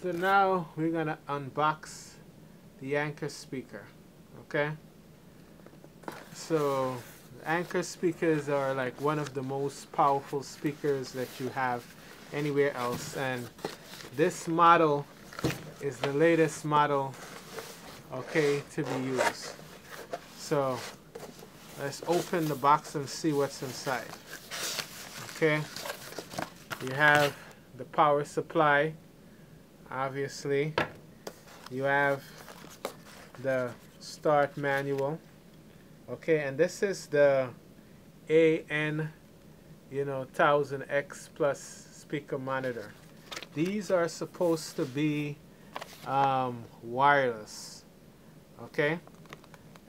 So now we're gonna unbox the anchor speaker, okay? So anchor speakers are like one of the most powerful speakers that you have anywhere else and this model is the latest model okay to be used. So let's open the box and see what's inside. Okay, you have the power supply obviously you have the start manual okay? And this is the AN you know 1000X plus speaker monitor. These are supposed to be um, wireless okay?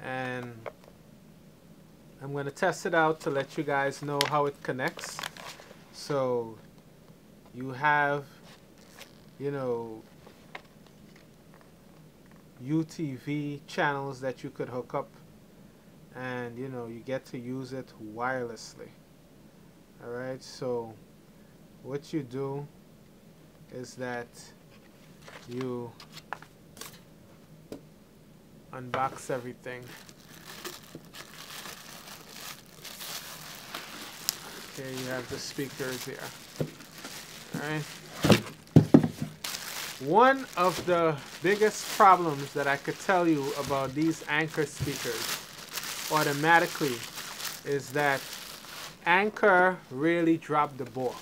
And I'm going to test it out to let you guys know how it connects. So you have you know, UTV channels that you could hook up and you know you get to use it wirelessly. Alright so what you do is that you unbox everything. Okay you have the speakers here. Alright one of the biggest problems that I could tell you about these Anchor speakers automatically is that Anchor really dropped the ball.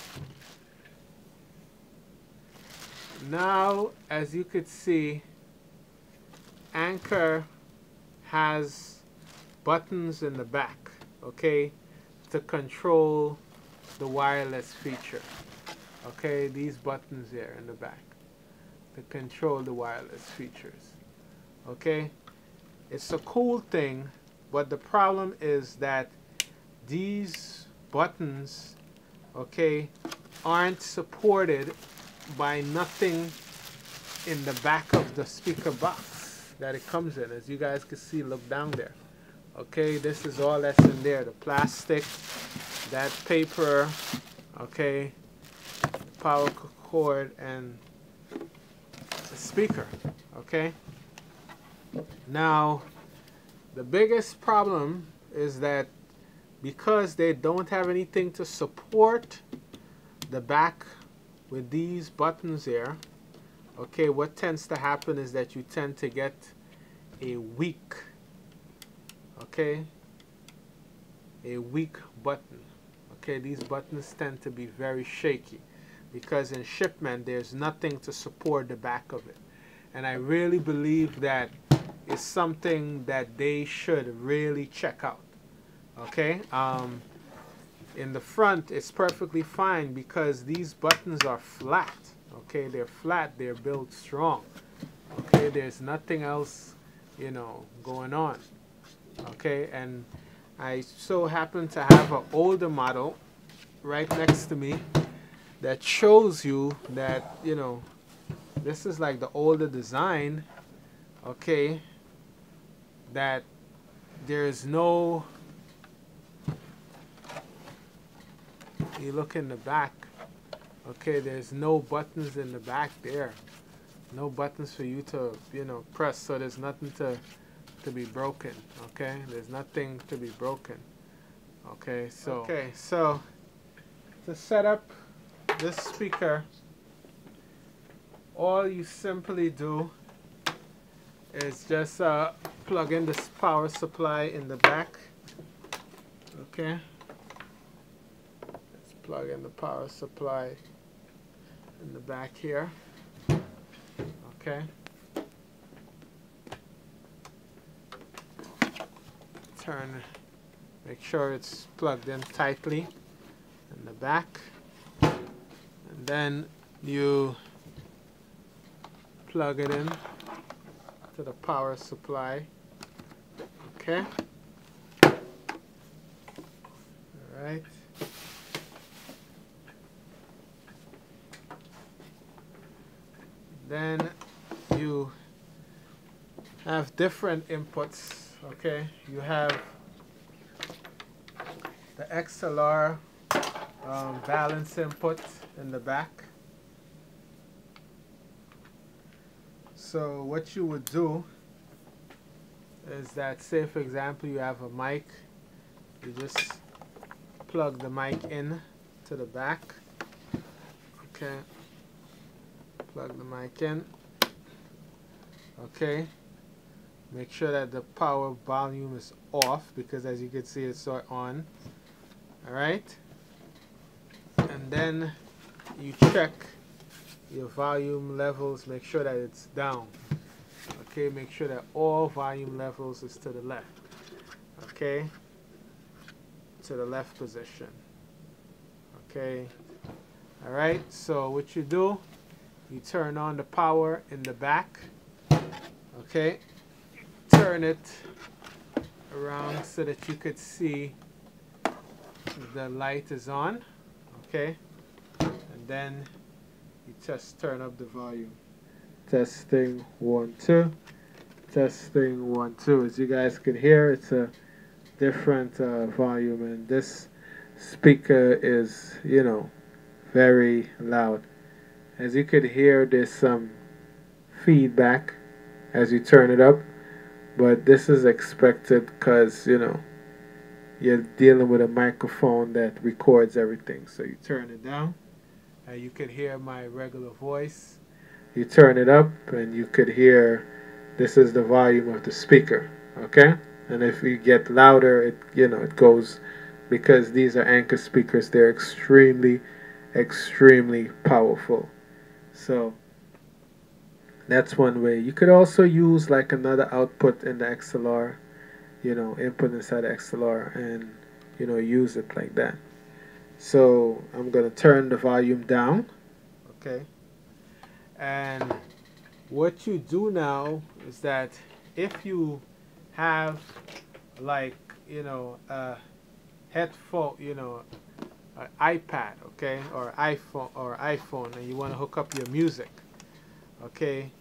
Now, as you could see, Anchor has buttons in the back, okay, to control the wireless feature. Okay, these buttons here in the back to control the wireless features. Okay? It's a cool thing, but the problem is that these buttons, okay, aren't supported by nothing in the back of the speaker box that it comes in. As you guys can see, look down there. Okay, this is all that's in there. The plastic, that paper, okay, power cord, and speaker okay? Now the biggest problem is that because they don't have anything to support the back with these buttons here okay what tends to happen is that you tend to get a weak okay? A weak button okay? These buttons tend to be very shaky because in shipment there's nothing to support the back of it. And I really believe that is something that they should really check out. Okay? Um, in the front, it's perfectly fine because these buttons are flat. Okay? They're flat, they're built strong. Okay? There's nothing else, you know, going on. Okay? And I so happen to have an older model right next to me that shows you that, you know, this is like the older design, okay, that there's no, you look in the back, okay, there's no buttons in the back there. No buttons for you to, you know, press, so there's nothing to, to be broken, okay? There's nothing to be broken, okay? So, okay, so to set up this speaker, all you simply do is just uh, plug in this power supply in the back. Okay. Let's plug in the power supply in the back here. Okay. Turn, make sure it's plugged in tightly in the back then you plug it in to the power supply. Okay? All right then you have different inputs okay? You have the XLR um, balance input in the back. So what you would do is that say for example you have a mic, you just plug the mic in to the back. Okay. Plug the mic in. Okay. Make sure that the power volume is off because as you can see it's on. Alright. And then you check your volume levels, make sure that it's down. Okay, make sure that all volume levels is to the left. Okay, to the left position. Okay, all right, so what you do, you turn on the power in the back. Okay, turn it around so that you could see the light is on. Okay, then you just turn up the volume. Testing one, two. Testing one, two. As you guys can hear, it's a different uh, volume, and this speaker is, you know, very loud. As you could hear, there's some feedback as you turn it up, but this is expected because, you know, you're dealing with a microphone that records everything. So you turn it down. Uh, you could hear my regular voice. You turn it up and you could hear this is the volume of the speaker, okay? And if you get louder, it you know, it goes because these are anchor speakers, they're extremely extremely powerful. So that's one way. You could also use like another output in the XLR, you know, input inside the XLR and you know, use it like that. So I'm going to turn the volume down. Okay. And what you do now is that if you have like, you know, a headphone, you know, an iPad, okay, or iPhone or iPhone and you want to hook up your music, okay,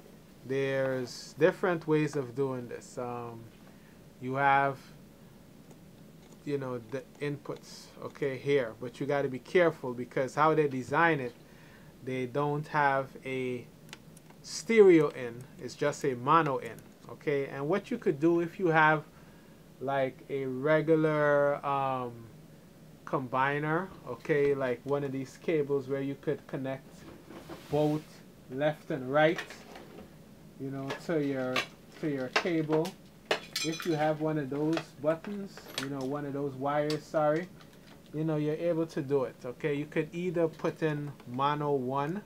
there's different ways of doing this. Um, you have you know the inputs okay here. But you got to be careful because how they design it they don't have a stereo in. It's just a mono in okay? And what you could do if you have like a regular um, combiner okay like one of these cables where you could connect both left and right you know to your to your cable if you have one of those buttons, you know, one of those wires, sorry, you know, you're able to do it, okay? You could either put in mono 1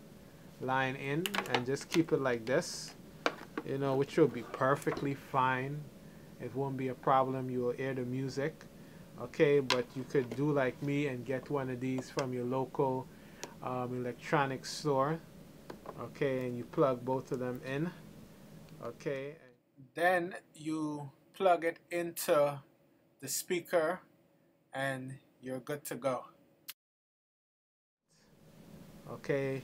line in and just keep it like this, you know, which will be perfectly fine. It won't be a problem. You will hear the music, okay? But you could do like me and get one of these from your local um, electronics store, okay? And you plug both of them in, okay? Then you plug it into the speaker and you're good to go. Okay,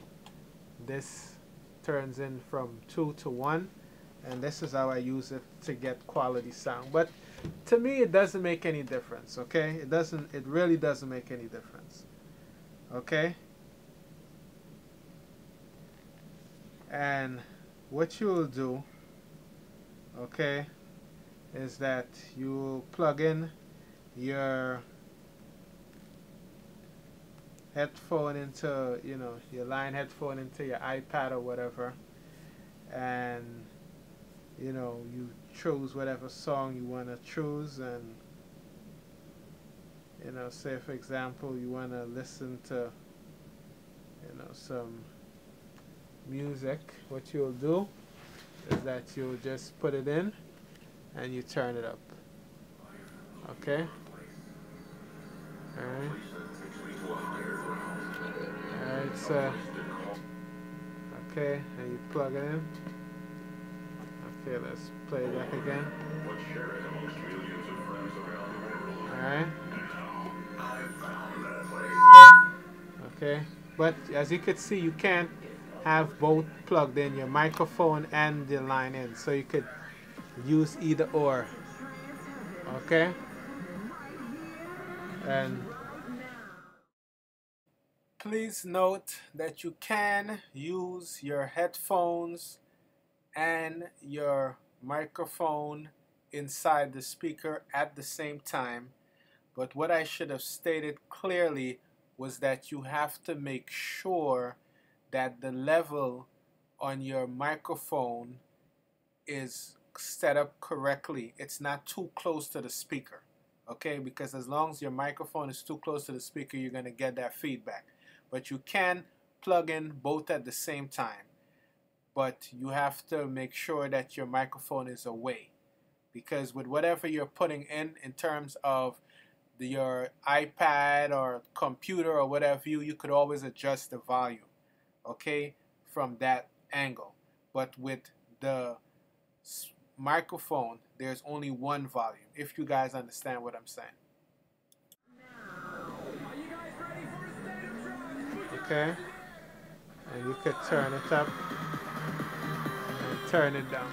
this turns in from 2 to 1 and this is how I use it to get quality sound. But to me it doesn't make any difference, okay? It doesn't it really doesn't make any difference. Okay? And what you will do, okay, is that you plug in your headphone into you know your line headphone into your iPad or whatever. And you know you choose whatever song you want to choose and you know say for example you want to listen to you know some music what you'll do is that you'll just put it in and you turn it up. Okay? Alright. Alright, so. Okay, and you plug it in. Okay, let's play that again. Alright. Okay, but as you can see, you can't have both plugged in your microphone and the line in. So you could use either or okay and please note that you can use your headphones and your microphone inside the speaker at the same time. But what I should have stated clearly was that you have to make sure that the level on your microphone is set up correctly. It's not too close to the speaker, okay? Because as long as your microphone is too close to the speaker, you're going to get that feedback. But you can plug in both at the same time. But you have to make sure that your microphone is away. Because with whatever you're putting in, in terms of the, your iPad or computer or whatever you, you could always adjust the volume, okay, from that angle. But with the microphone, there's only one volume, if you guys understand what I'm saying. Okay, and you could turn it up and turn it down.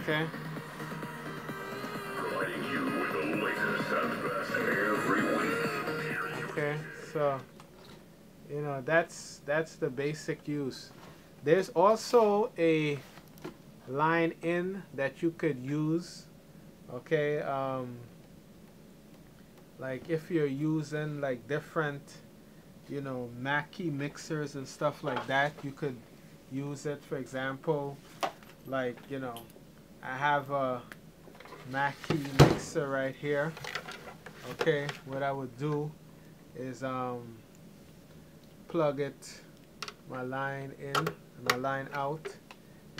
Okay. Okay, so you know that's that's the basic use. There's also a line in that you could use okay um, like if you're using like different you know Mackie mixers and stuff like that you could use it. For example like you know I have a Mackie mixer right here okay? What I would do is um, plug it my line in my line out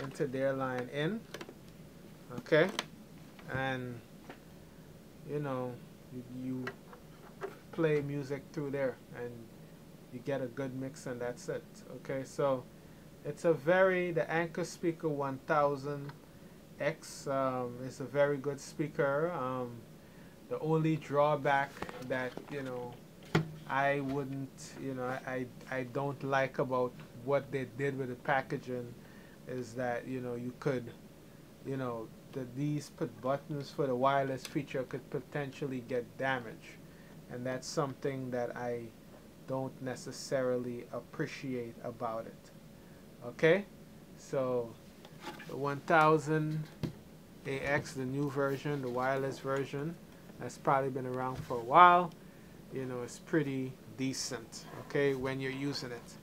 into their line in okay? And you know you, you play music through there and you get a good mix and that's it okay? So it's a very the anchor speaker 1000 X um, is a very good speaker. Um, the only drawback that you know I wouldn't you know I, I don't like about what they did with the packaging is that you know you could you know that these put buttons for the wireless feature could potentially get damaged. And that's something that I don't necessarily appreciate about it. Okay? So the 1000 AX the new version the wireless version that's probably been around for a while. You know it's pretty decent okay when you're using it